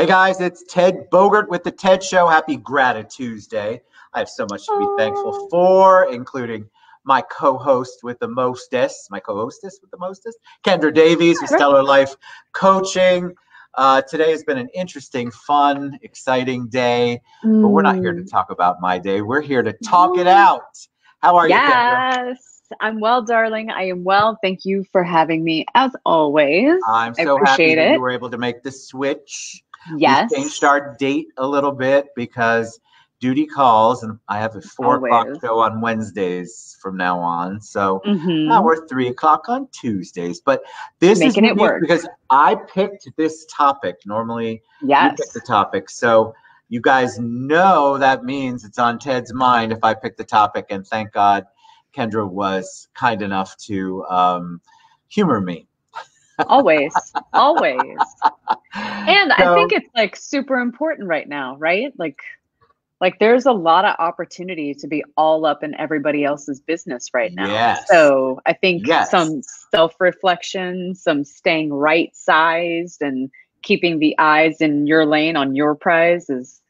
Hey guys, it's Ted Bogert with the TED Show. Happy Gratitude Tuesday. I have so much to be thankful for, including my co-host with the mostest, my co-hostess with the mostest, Kendra Davies with Stellar Life Coaching. Uh, today has been an interesting, fun, exciting day, but we're not here to Mm. talk about my day. We're here to talk it out. How are you, Kendra? Yes, I'm well, darling. I am well. Thank you for having me as always. I'm I so happy that it. you were able to make the switch. Yes. We changed our date a little bit because duty calls, and I have a four o'clock show on Wednesdays from now on. So Mhm. now we're three o'clock on Tuesdays. But this Making is it work. because I picked this topic. Normally, Yes. you pick the topic. So you guys know that means it's on Ted's mind if I pick the topic. And thank God Kendra was kind enough to um, humor me. Always. Always. And I think it's like super important right now, right? Like like there's a lot of opportunity to be all up in everybody else's business right now. Yes. So I think Yes. some self-reflection, some staying right sized and keeping the eyes in your lane on your prize is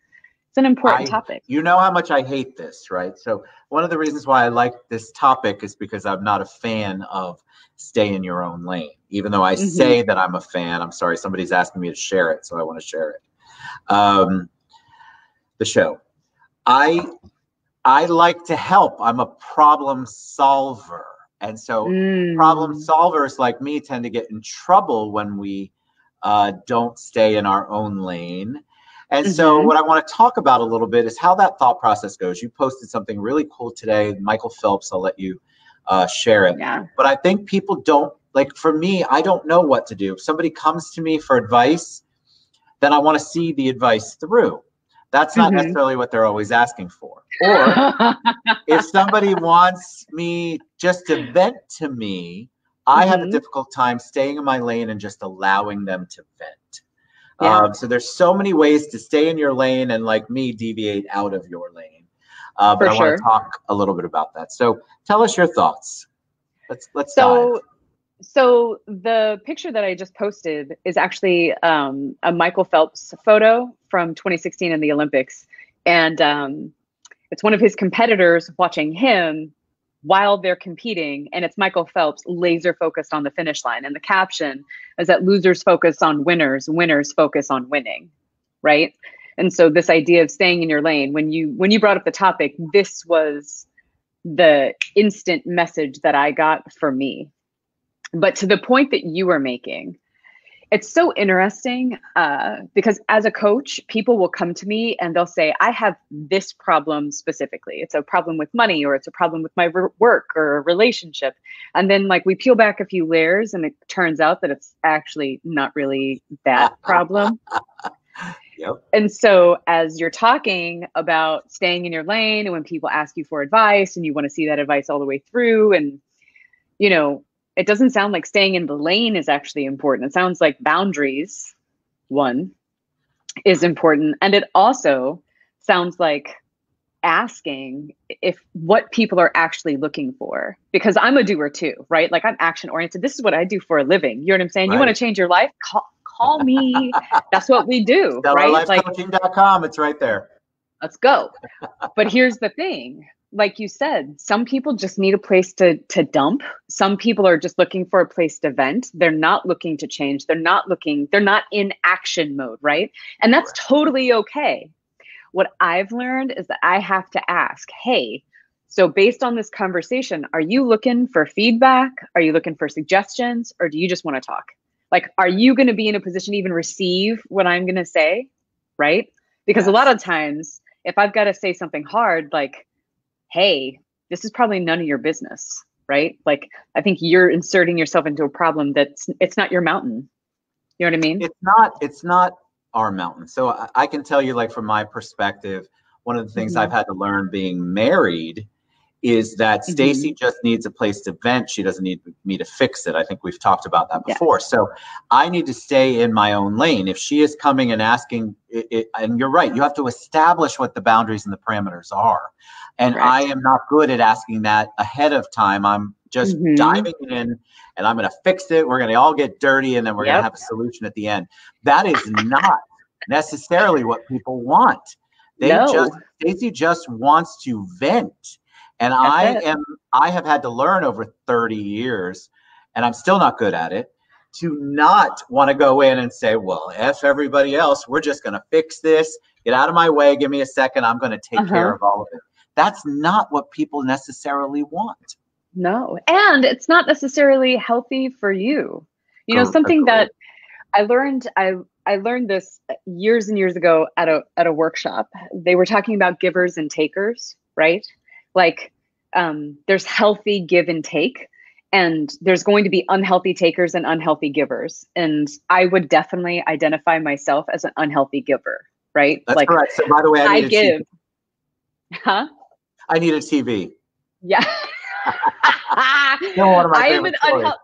it's an important I- topic. You know how much I hate this, right? So one of the reasons why I like this topic is because I'm not a fan of stay in your own lane. Even though I Mhm. say that I'm a fan, I'm sorry, somebody's asking me to share it, so I want to share it. Um, the show. I I like to help. I'm a problem solver. And so problem Mm. solvers like me tend to get in trouble when we uh, don't stay in our own lane. And so, Mhm. what I want to talk about a little bit is how that thought process goes. You posted something really cool today, Michael Phelps. I'll let you uh, share it. Yeah. But I think people don't like. For me, I don't know what to do. If somebody comes to me for advice, then I want to see the advice through. That's not Mhm. necessarily what they're always asking for. Or if somebody wants me just to vent to me, I have a Mhm. difficult time staying in my lane and just allowing them to vent. Yeah. Um, so there's so many ways to stay in your lane and, like me, deviate out of your lane. Uh, but For I want to talk a little bit about that. So tell us your thoughts. Let's let's so dive. so the picture that i just posted is actually um, a michael phelps photo from 2016 in the olympics and um, it's one of his competitors watching him while they're competing and it's michael phelps laser focused on the finish line. And the caption is that losers focus on winners winners focus on winning right? And so this idea of staying in your lane when you when you brought up the topic this was the instant message that i got for me. But to the point that you were making it's so interesting uh, because as a coach people will come to me and they'll say i have this problem specifically. It's a problem with money or it's a problem with my ver- work or a relationship. And then like we peel back a few layers and it turns out that it's actually not really that problem. Yep. and so, as you're talking about staying in your lane, and when people ask you for advice and you want to see that advice all the way through, and you know, it doesn't sound like staying in the lane is actually important. It sounds like boundaries, one, is important. And it also sounds like asking if what people are actually looking for. Because i'm a doer too right? Like i'm action oriented this is what i do for a living. You know what i'm saying? You want to change your life? Call, call me. That's what we do right? Like. It's right there. let's go. But here's the thing like you said some people just need a place to to dump. Some people are just looking for a place to vent. They're not looking to change. They're not looking they're not in action mode right? And that's totally okay. What i've learned is that i have to ask hey so based on this conversation are you looking for feedback? Are you looking for suggestions? Or do you just want to talk? Like are you going to be in a position to even receive what i'm going to say right? Because a lot of times if i've got to say something hard like hey this is probably none of your business right? Like i think you're inserting yourself into a problem that's it's not your mountain. You know what i mean? It's not it's not our mountain. So I, I can tell you like from my perspective one of the things Mhm. i've had to learn being married is that Mm-hmm. stacey just needs a place to vent. She doesn't need me to fix it. I think we've talked about that before. So i need to stay in my own lane. If she is coming and asking it, it, and you're right you have to establish what the boundaries and the parameters are and Right. i am not good at asking that ahead of time i'm just Mhm. diving in and I'm going to fix it. We're going to all get dirty and then we're going to have a solution at the end. That is not necessarily what people want. They No. just Stacey just wants to vent. And I it. am I have had to learn over 30 years, and I'm still not good at it, to not want to go in and say, well, F everybody else, we're just gonna fix this. Get out of my way, give me a second, I'm gonna take care Uh-huh. of all of it. That's not what people necessarily want. No. And it's not necessarily healthy for you. You know, Cor- something that I learned I I learned this years and years ago at a at a workshop. They were talking about givers and takers, right? Like um there's healthy give and take and there's going to be unhealthy takers and unhealthy givers. And I would definitely identify myself as an unhealthy giver, right? That's like correct. So by the way, I, I give. Huh? I need a TV. Yeah. Still one of my I am an unhealthy.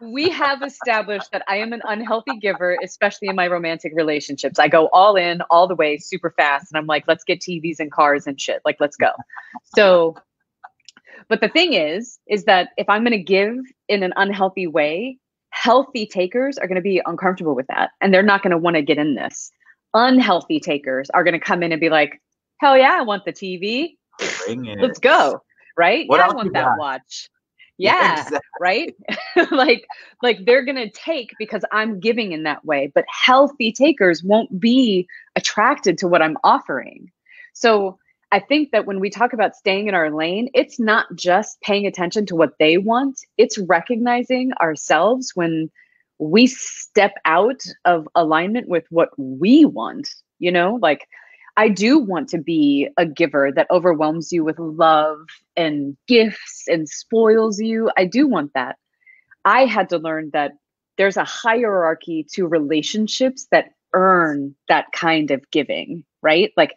We have established that I am an unhealthy giver, especially in my romantic relationships. I go all in, all the way, super fast, and I'm like, let's get TVs and cars and shit. Like, let's go. So, but the thing is, is that if I'm going to give in an unhealthy way, healthy takers are going to be uncomfortable with that, and they're not going to want to get in this. Unhealthy takers are going to come in and be like, hell yeah, I want the TV. Bring it. Let's go. Right? What yeah, I want that got? watch. Yeah, exactly. right? like like they're going to take because I'm giving in that way, but healthy takers won't be attracted to what I'm offering. So I think that when we talk about staying in our lane, it's not just paying attention to what they want, it's recognizing ourselves when we step out of alignment with what we want, you know? Like I do want to be a giver that overwhelms you with love and gifts and spoils you. I do want that. I had to learn that there's a hierarchy to relationships that earn that kind of giving, right? Like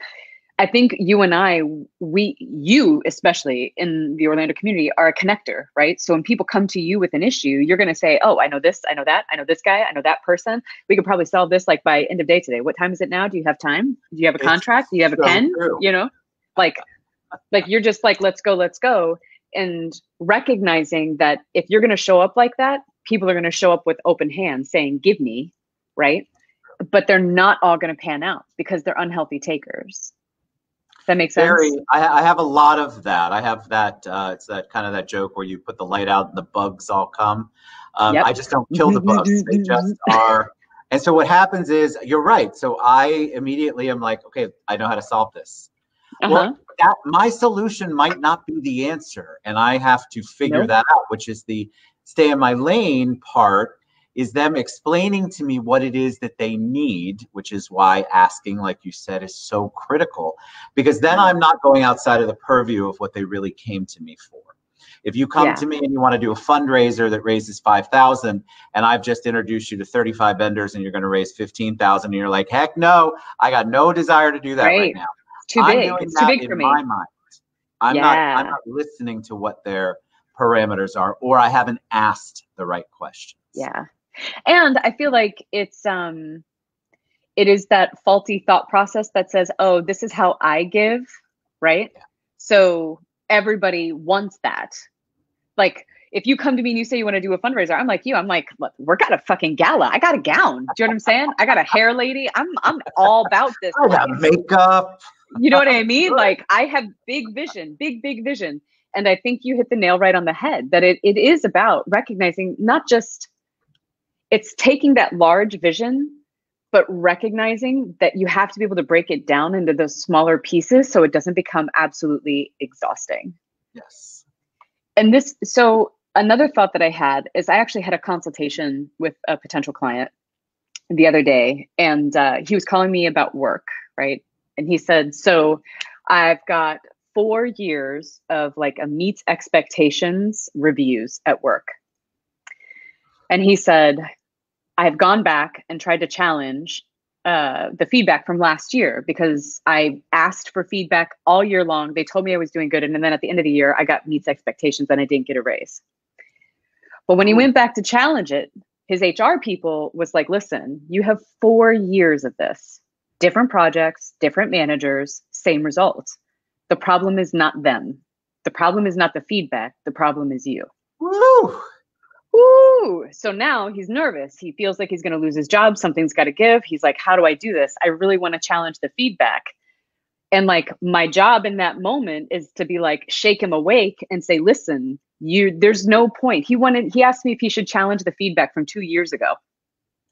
I think you and I, we, you especially in the Orlando community, are a connector, right? So when people come to you with an issue, you're going to say, "Oh, I know this, I know that, I know this guy, I know that person. We could probably solve this like by end of day today. What time is it now? Do you have time? Do you have a contract? Do you have a so pen? true. You know, like, like you're just like, let's go, let's go, and recognizing that if you're going to show up like that, people are going to show up with open hands, saying, "Give me," right? But they're not all going to pan out because they're unhealthy takers. That makes sense. Very, I, I have a lot of that. I have that. Uh, it's that kind of that joke where you put the light out and the bugs all come. Um, Yep. I just don't kill the bugs. they just are. And so what happens is, you're right. So I immediately am like, okay, I know how to solve this. Uh-huh. Well, that my solution might not be the answer, and I have to figure Nope. that out. Which is the stay in my lane part. Is them explaining to me what it is that they need, which is why asking, like you said, is so critical. Because then I'm not going outside of the purview of what they really came to me for. If you come Yeah. to me and you want to do a fundraiser that raises five thousand, and I've just introduced you to thirty-five vendors, and you're going to raise fifteen thousand, and you're like, heck no, I got no desire to do that right, Right. now. too big. It's too big for me. my mind. I'm not. I'm not listening to what their parameters are, or I haven't asked the right questions. Yeah. And I feel like it's um it is that faulty thought process that says, "Oh, this is how I give," right? So everybody wants that. Like if you come to me and you say you want to do a fundraiser, I'm like you. I'm like, look, we're got a fucking gala. I got a gown. Do you know what I'm saying? I got a hair lady. I'm I'm all about this. I got makeup. You know what I mean? Like I have big vision, big, big vision. And I think you hit the nail right on the head that it, it is about recognizing not just it's taking that large vision, but recognizing that you have to be able to break it down into those smaller pieces so it doesn't become absolutely exhausting. Yes. And this, so another thought that I had is I actually had a consultation with a potential client the other day, and uh, he was calling me about work, right? And he said, So I've got four years of like a meets expectations reviews at work. And he said, I've gone back and tried to challenge uh, the feedback from last year because I asked for feedback all year long. They told me I was doing good. And then at the end of the year, I got meets expectations and I didn't get a raise. But when he went back to challenge it, his HR people was like, listen, you have four years of this, different projects, different managers, same results. The problem is not them. The problem is not the feedback. The problem is you. Woo! Woo! So now he's nervous. He feels like he's going to lose his job. Something's got to give. He's like, how do I do this? I really want to challenge the feedback. And like my job in that moment is to be like, shake him awake and say, listen, you, there's no point. He wanted, he asked me if he should challenge the feedback from two years ago.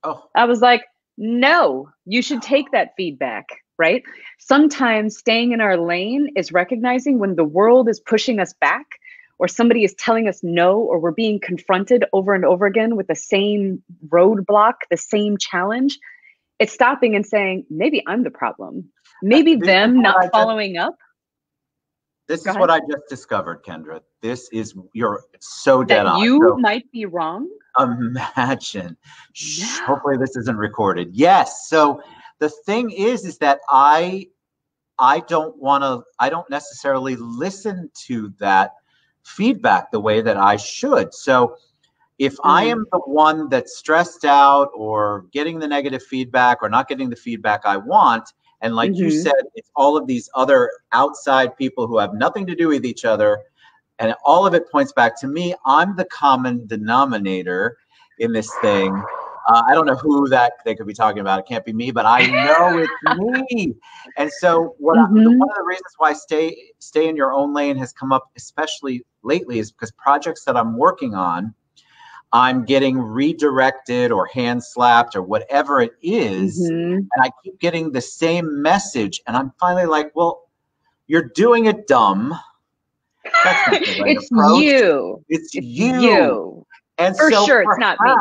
Oh, I was like, no, you should take that feedback, right? Sometimes staying in our lane is recognizing when the world is pushing us back or somebody is telling us no, or we're being confronted over and over again with the same roadblock, the same challenge. It's stopping and saying, maybe I'm the problem. Maybe This them not just- following up. this Go is ahead. what I just discovered, Kendra. This is you're so dead That on. you So might be wrong. imagine. No. Hopefully this isn't recorded. Yes. So the thing is, is that I I don't want to. I don't necessarily listen to that feedback the way that I should. So if I Mhm. am the one that's stressed out or getting the negative feedback or not getting the feedback I want, and like you Mhm. said, it's all of these other outside people who have nothing to do with each other, and all of it points back to me. I'm the common denominator in this thing. Uh, I don't know who that they could be talking about. It can't be me, but I know it's me. And so, what I, Mhm. one of the reasons why stay stay in your own lane has come up, especially lately, is because projects that I'm working on, I'm getting redirected or hand slapped or whatever it is, Mhm. and I keep getting the same message, and I'm finally like, well, you're doing it dumb. That's not the right it's approach. you. It's, It's you. you. And For so sure, it's not me.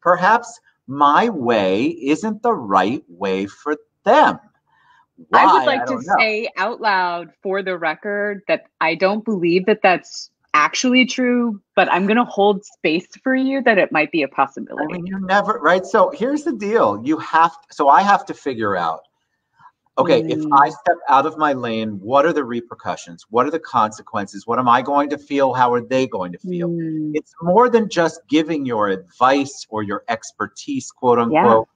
Perhaps, my way isn't the right way for them. Why? I would like to know. say out loud for the record that I don't believe that that's actually true, but I'm going to hold space for you that it might be a possibility. I mean, you never, right? So here's the deal. You have, so I have to figure out, okay, if Mm. I step out of my lane, what are the repercussions? What are the consequences? What am I going to feel? How are they going to feel? Mm, It's more than just giving your advice or your expertise, quote Yeah. unquote.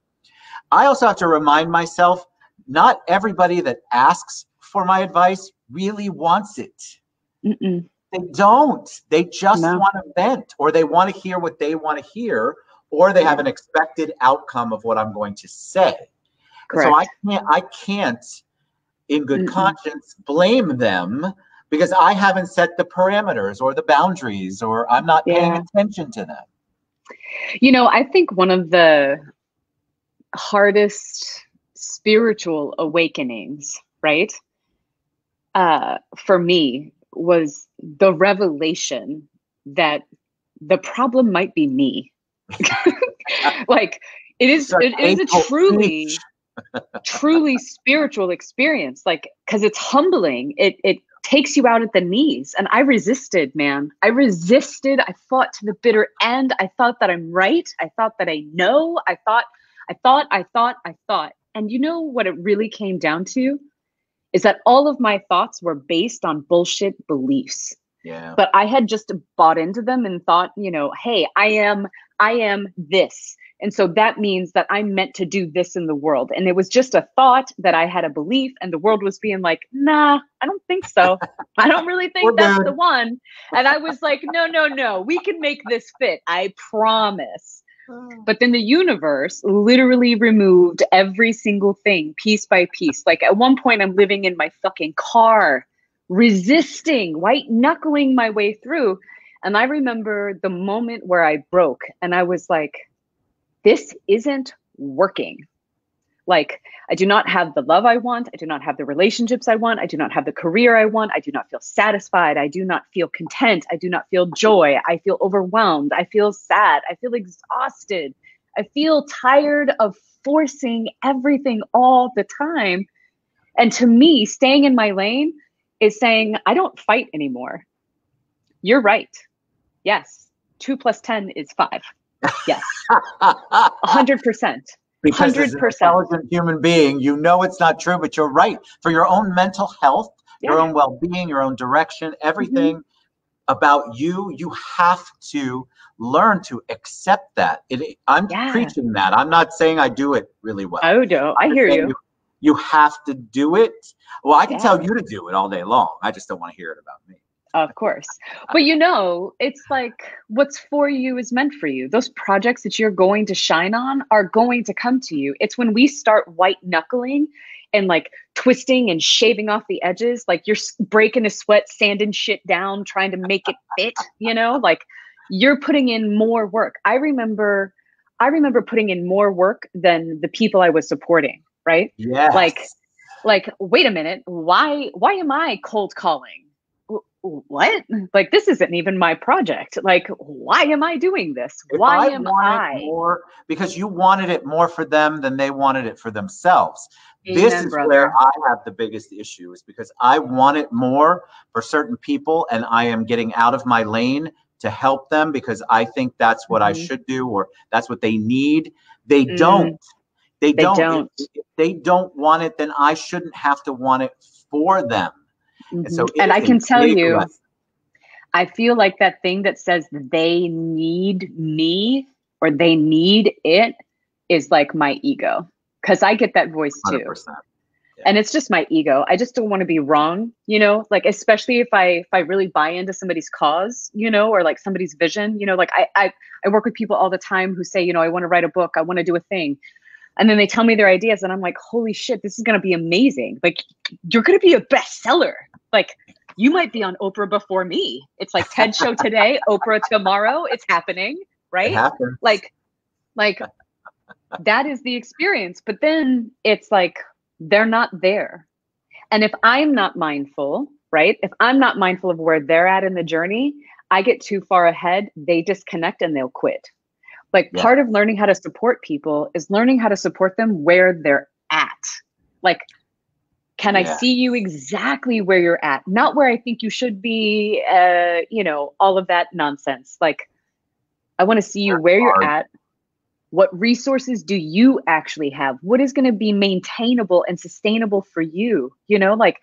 I also have to remind myself not everybody that asks for my advice really wants it. mm-mm. They don't. They just No. want to vent or they want to hear what they want to hear or they have an expected outcome of what I'm going to say. Correct. So I can't I can't in good Mm-mm. conscience blame them because I haven't set the parameters or the boundaries or I'm not paying attention to them. You know, I think one of the hardest spiritual awakenings, right? Uh, for me was the revelation that the problem might be me. like it is Such it is a truly speech. Truly spiritual experience like because it's humbling. It it takes you out at the knees. And i resisted man. I resisted. I fought to the bitter end. I thought that i'm right. I thought that i know. I thought i thought i thought i thought. And you know what it really came down to? Is that all of my thoughts were based on bullshit beliefs Yeah. but I had just bought into them and thought, you know, hey, I am, I am this. And so that means that I'm meant to do this in the world. And it was just a thought that I had a belief, and the world was being like, nah, I don't think so. I don't really think We're that's good. the one. And I was like, no, no, no, we can make this fit. I promise. Oh. But then the universe literally removed every single thing piece by piece. Like at one point, I'm living in my fucking car, resisting, white knuckling my way through. And I remember the moment where I broke and I was like, this isn't working. Like, I do not have the love I want. I do not have the relationships I want. I do not have the career I want. I do not feel satisfied. I do not feel content. I do not feel joy. I feel overwhelmed. I feel sad. I feel exhausted. I feel tired of forcing everything all the time. And to me, staying in my lane is saying, I don't fight anymore. You're right. Yes. Two plus 10 is five. Yes. A hundred percent. because as an 100%. intelligent human being, you know it's not true, but you're right. For your own mental health, your own well-being, your own direction, mm-hmm. everything about you, you have to learn to accept that. It, I'm Yeah. preaching that. I'm not saying I do it really well. Oh, no. I hear saying you. You have to do it. Well, I can Yeah. tell you to do it all day long. I just don't want to hear it about me. Of course. But you know, it's like what's for you is meant for you. Those projects that you're going to shine on are going to come to you. It's when we start white knuckling and like twisting and shaving off the edges, like you're breaking a sweat, sanding shit down, trying to make it fit, you know, like you're putting in more work. I remember I remember putting in more work than the people I was supporting, right? Yeah. Like like wait a minute, why why am I cold calling? what? Like this isn't even my project. Like why am I doing this? If why I am I? more because you wanted it more for them than they wanted it for themselves. this is brother. where I have the biggest issue is because I want it more for certain people and I am getting out of my lane to help them because I think that's what I Mhm. should do or that's what they need. They Mm. don't. They, They don't. don't. If, if they don't want it, then I shouldn't have to want it for them. And mm-hmm. so, and I can tell you, lesson. I feel like that thing that says they need me or they need it is like my ego. Cause I get that voice too. 100%. and it's just my ego i just don't want to be wrong you know like especially if i if i really buy into somebody's cause you know or like somebody's vision you know like i i, I work with people all the time who say you know i want to write a book i want to do a thing and then they tell me their ideas and i'm like holy shit this is going to be amazing. Like you're going to be a bestseller. Like you might be on oprah before me. It's like ted show today oprah tomorrow. It's happening right? Happens. like like that is the experience. But then it's like they're not there. And if i'm not mindful right if i'm not mindful of where they're at in the journey i get too far ahead they disconnect and they'll quit like Yeah. part of learning how to support people is learning how to support them where they're at. Like can i see you exactly where you're at? Not where i think you should be uh you know all of that nonsense. Like i want to see you That's where you're at. What resources do you actually have? What is going to be maintainable and sustainable for you? You know like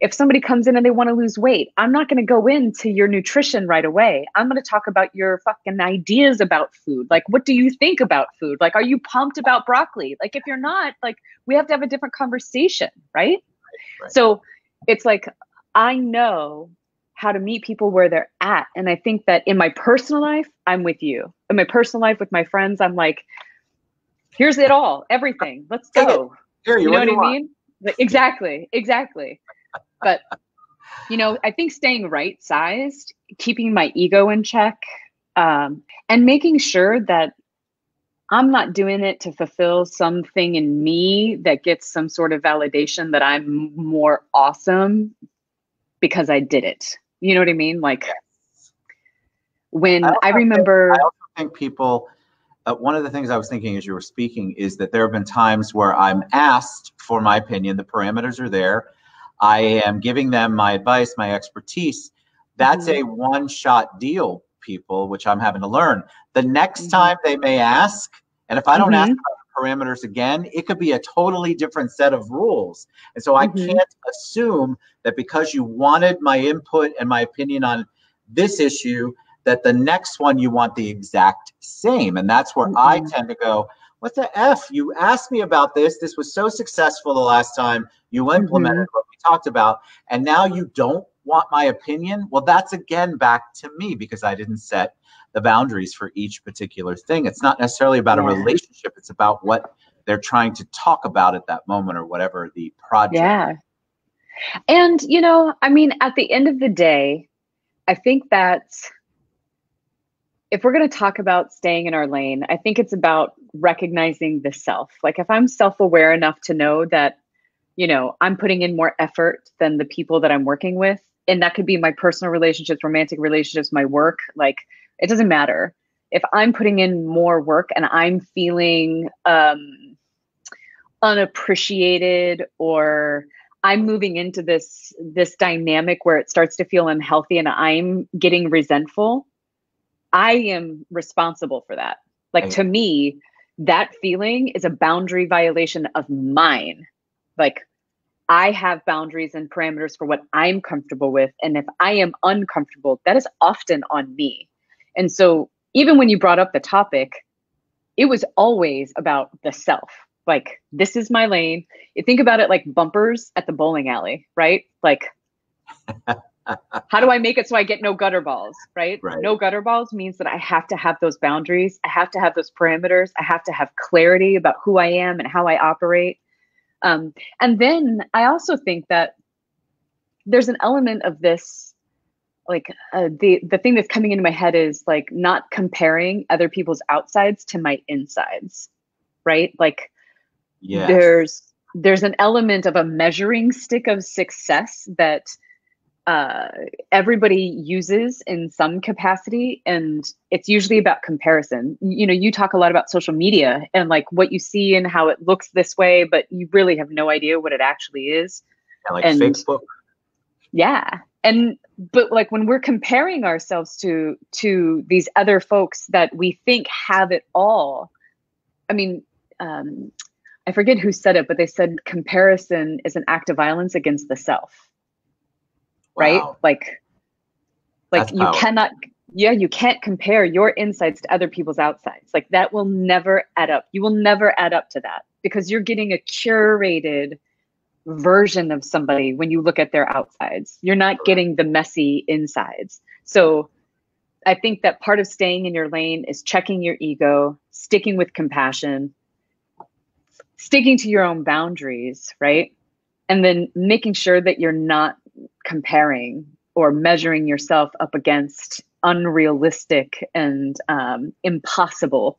if somebody comes in and they want to lose weight i'm not going to go into your nutrition right away. I'm going to talk about your fucking ideas about food. Like what do you think about food? Like are you pumped about broccoli? Like if you're not like we have to have a different conversation right, Right. so it's like i know how to meet people where they're at and i think that in my personal life i'm with you. In my personal life with my friends i'm like here's it all everything. Let's go. Here, you know what I mean? Exactly, exactly. But you know, I think staying right sized, keeping my ego in check, um, and making sure that I'm not doing it to fulfill something in me that gets some sort of validation that I'm more awesome because I did it. You know what I mean? Like when I I think- remember, I also think people, uh, one of the things I was thinking as you were speaking is that there have been times where I'm asked for my opinion, the parameters are there. I am giving them my advice, my expertise. That's Mhm. a one shot deal, people, which I'm having to learn. The next Mhm. time they may ask, and if I don't ask Mhm. about the parameters again, it could be a totally different set of rules. And so I Mhm. can't assume that because you wanted my input and my opinion on this issue, that the next one you want the exact same. And that's where I Mhm. tend to go, what the F? You asked me about this. This was so successful the last time you implemented mm-hmm. what we talked about. And now you don't want my opinion. Well, that's again back to me because I didn't set the boundaries for each particular thing. It's not necessarily about a relationship, it's about what they're trying to talk about at that moment or whatever the project. Yeah. And, you know, I mean, at the end of the day, I think that if we're going to talk about staying in our lane, I think it's about recognizing the self. Like, if I'm self aware enough to know that, you know, I'm putting in more effort than the people that I'm working with, and that could be my personal relationships, romantic relationships, my work, like, it doesn't matter. If I'm putting in more work and I'm feeling um, unappreciated or I'm moving into this this dynamic where it starts to feel unhealthy and I'm getting resentful, I am responsible for that. Like to me, that feeling is a boundary violation of mine. Like I have boundaries and parameters for what I'm comfortable with and if I am uncomfortable, that is often on me. And so even when you brought up the topic, it was always about the self. Like this is my lane. You think about it like bumpers at the bowling alley, right? Like How do I make it so I get no gutter balls, right? Right. No gutter balls means that I have to have those boundaries. I have to have those parameters. I have to have clarity about who I am and how I operate. Um, and then I also think that there's an element of this like uh, the the thing that's coming into my head is like not comparing other people's outsides to my insides right like Yes. there's there's an element of a measuring stick of success that uh, everybody uses in some capacity and it's usually about comparison. You know you talk a lot about social media and like what you see and how it looks this way but you really have no idea what it actually is. Yeah, like and- Facebook. yeah. And but like when we're comparing ourselves to to these other folks that we think have it all i mean um i forget who said it but they said comparison is an act of violence against the self right? Wow. like like That's you cannot yeah you can't compare your insides to other people's outsides. Like that will never add up. You will never add up to that because you're getting a curated version of somebody when you look at their outsides. You're not getting the messy insides. So i think that part of staying in your lane is checking your ego sticking with compassion sticking to your own boundaries right? And then making sure that you're not comparing or measuring yourself up against unrealistic and um, impossible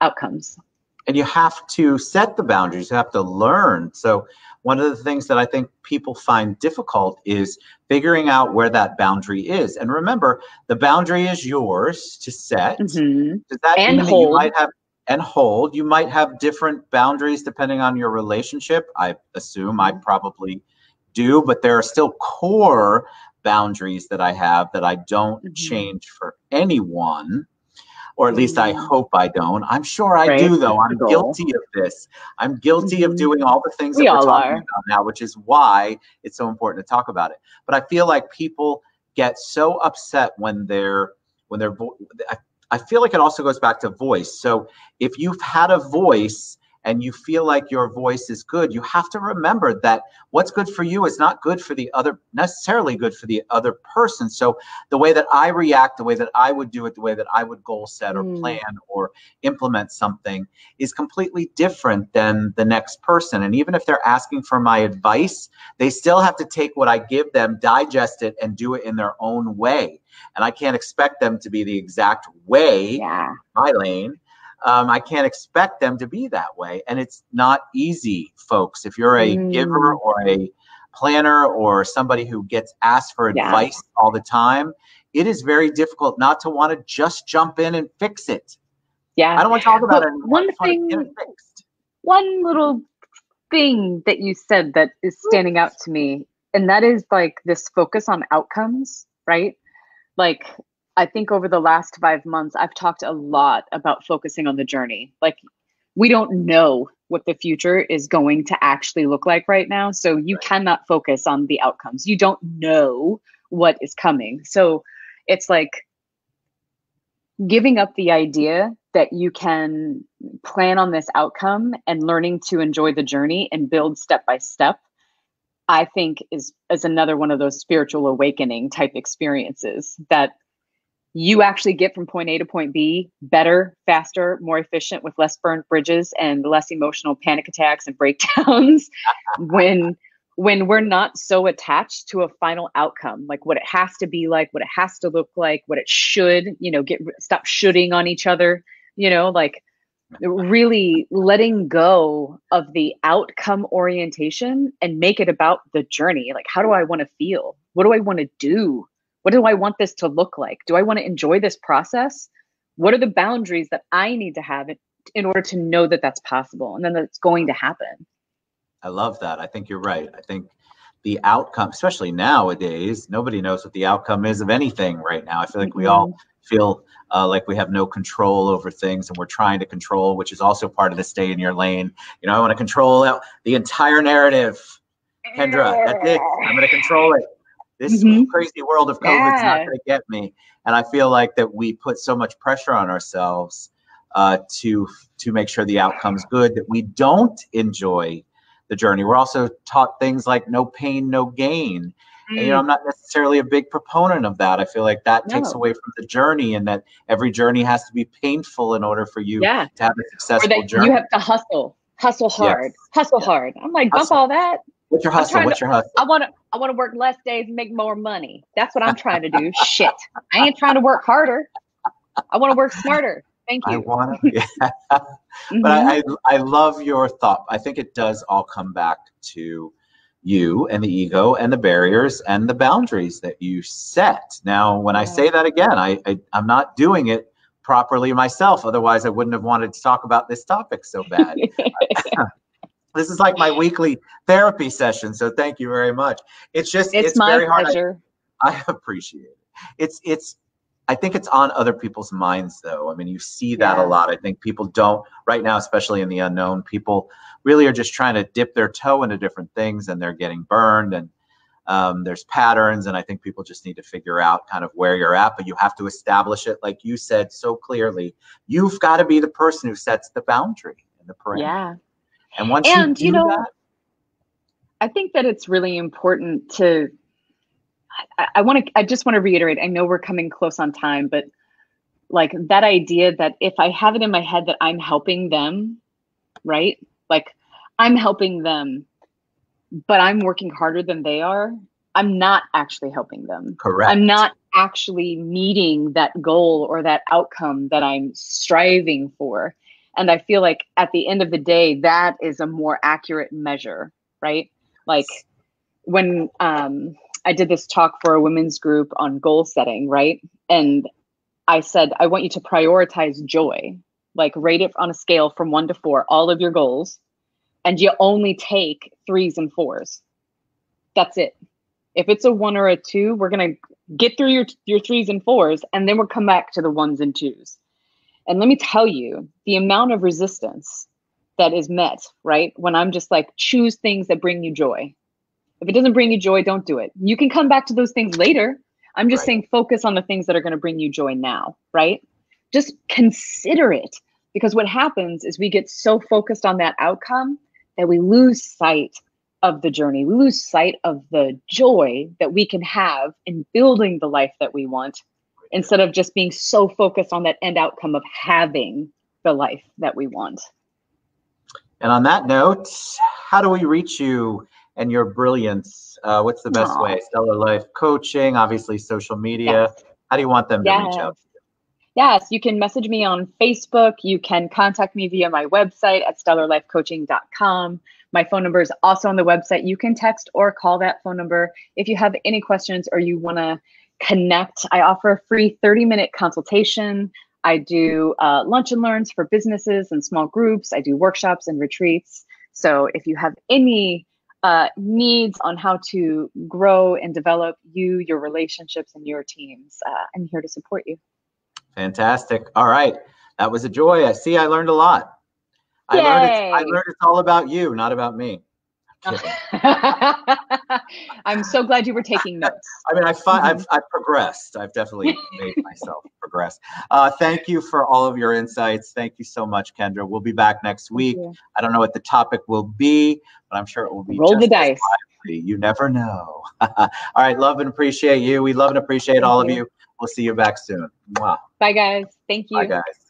outcomes. and you have to set the boundaries you have to learn. So one of the things that i think people find difficult is figuring out where that boundary is. And remember the boundary is yours to set. Mhm. does that And mean that you might have and hold. You might have different boundaries depending on your relationship. I assume i probably do but there are still core boundaries that i have that i don't Mhm. change for anyone or at least I Mm. hope I don't. I'm sure I Right. do, though. I'm guilty of this. I'm guilty of Mhm. doing all the things that We we're all talking are. about now, which is why it's so important to talk about it. But I feel like people get so upset when they're when they're. I, I feel like it also goes back to voice. So if you've had a voice and you feel like your voice is good, you have to remember that what's good for you is not good for the other necessarily good for the other person. So the way that I react, the way that I would do it, the way that I would goal set or Mm. plan or implement something is completely different than the next person. And even if they're asking for my advice, they still have to take what I give them, digest it, and do it in their own way. And I can't expect them to be the exact way, Yeah. my lane. Um, I can't expect them to be that way. And it's not easy, folks. If you're a Mm. giver or a planner or somebody who gets asked for Yeah. advice all the time, it is very difficult not to want to just jump in and fix it. Yeah. I don't want to talk about But it. anymore. one I just want to get thing- one little thing that you said that is standing out to me and that is like this focus on outcomes right like i think over the last 5 months i've talked a lot about focusing on the journey. Like we don't know what the future is going to actually look like right now so you Right. cannot focus on the outcomes. You don't know what is coming. So it's like giving up the idea that you can plan on this outcome and learning to enjoy the journey and build step by step i think is is another one of those spiritual awakening type experiences that you actually get from point a to point b better faster more efficient with less burned bridges and less emotional panic attacks and breakdowns when when we're not so attached to a final outcome like what it has to be like what it has to look like what it should you know get stop shooting on each other you know like really letting go of the outcome orientation and make it about the journey. Like how do i want to feel? What do i want to do what do i want this to look like do i want to enjoy this process what are the boundaries that i need to have in, order to know that that's possible and then that's going to happen I love that. I think you're right. I think the outcome, especially nowadays, nobody knows what the outcome is of anything right now. I feel like we all feel uh, like we have no control over things and we're trying to control, which is also part of the stay in your lane. You know, I want to control the entire narrative. Kendra, that's it. I'm going to control it. This Mhm. crazy world of COVID's not Yeah. going to get me. And I feel like that we put so much pressure on ourselves uh, to to make sure the outcome's good that we don't enjoy the journey. We're also taught things like no pain, no gain. And, you know, I'm not necessarily a big proponent of that. I feel like that takes away from the journey, and that every journey has to be painful in order for you Yeah. to have a successful journey. you have to hustle, hustle hard, hustle Yeah. hard. I'm like, bump all that. What's your hustle? What's your hustle? I want to I want to work less days and make more money. That's what I'm trying to do. Shit. I ain't trying to work harder. I want to work smarter. Thank you. I want to. Yeah. Mhm. but I, I I love your thought. I think it does all come back to you and the ego and the barriers and the boundaries that you set. Now, when I say that again, I, I I'm not doing it properly myself. Otherwise, I wouldn't have wanted to talk about this topic so bad. this is like my weekly therapy session. So thank you very much. It's just it's, it's, my very hard. I- pleasure. I appreciate it. It's it's I think it's on other people's minds though. I mean, you see that Yeah. a lot. I think people don't right now, especially in the unknown, people really are just trying to dip their toe into different things and they're getting burned and um, there's patterns and I think people just need to figure out kind of where you're at, but you have to establish it like you said so clearly. You've got to be the person who sets the boundary and the parameter. Yeah. And once And, you you do know, that, I think that it's really important to. I, I want to. I just want to reiterate. I know we're coming close on time, but like that idea that if I have it in my head that I'm helping them, right? Like I'm helping them, but I'm working harder than they are. I'm not actually helping them. correct. I'm not actually meeting that goal or that outcome that I'm striving for. And I feel like at the end of the day, that is a more accurate measure, right? Like when um, I did this talk for a women's group on goal setting, right? And I said, I want you to prioritize joy, like rate it on a scale from one to four, all of your goals, and you only take threes and fours. That's it. If it's a one or a two, we're gonna get through your your threes and fours, and then we'll come back to the ones and twos. And let me tell you, the amount of resistance that is met, right? When I'm just like, choose things that bring you joy. If it doesn't bring you joy, don't do it. You can come back to those things later. I'm just Right. saying, focus on the things that are going to bring you joy now, right? Just consider it. Because what happens is we get so focused on that outcome that we lose sight of the journey. We lose sight of the joy that we can have in building the life that we want instead of just being so focused on that end outcome of having the life that we want. And on that note, how do we reach you and your brilliance? Uh, what's the best Aw. way? Stellar Life Coaching, obviously social media. Yes. How do you want them to reach Yes. out? Yes, you can message me on Facebook. You can contact me via my website at stellarlifecoaching.com. My phone number is also on the website. You can text or call that phone number if you have any questions or you want to connect. I offer a free 30 minute consultation. I do uh, lunch and learns for businesses and small groups. I do workshops and retreats. So if you have any uh, needs on how to grow and develop you, your relationships, and your teams, uh, I'm here to support you. Fantastic. All right. That was a joy. I see I learned a lot. I learned, it's, I learned it's all about you, not about me. I'm so glad you were taking notes. I mean, I fi- Mhm. I've, I've progressed. I've definitely made myself progress. Uh, thank you for all of your insights. Thank you so much, Kendra. We'll be back next week. You. I don't know what the topic will be, but I'm sure it will be Roll the dice. lively. You never know. all right, love and appreciate you. We love and appreciate Thank all of you. you. We'll see you back soon. Wow. Bye, guys. Thank you. Bye, guys.